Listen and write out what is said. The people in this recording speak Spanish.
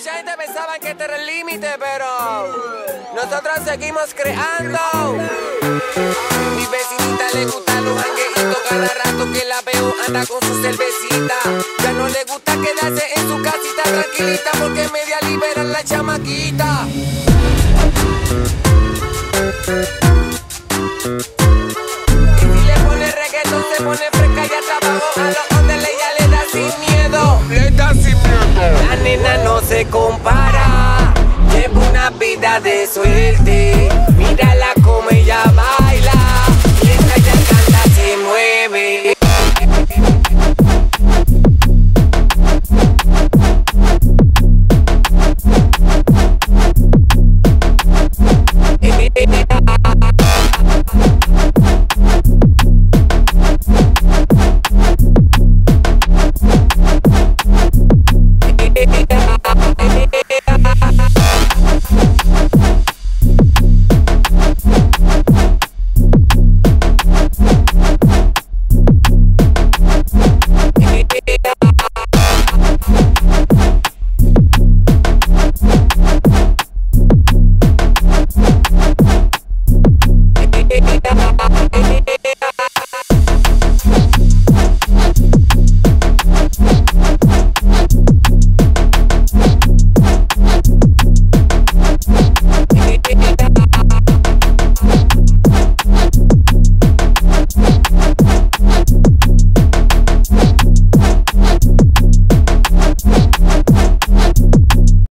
Mucha gente pensaba que este era el límite, pero nosotros seguimos creando. Mi vecinita le gusta los jangueitos cada rato que la veo anda con su cervecita. Ya no le gusta quedarse en su casita tranquilita porque media liberan la chamaquita. Y si le pone reggaetón se pone fresca y hasta abajo a los compara, lleva una vida de suelta.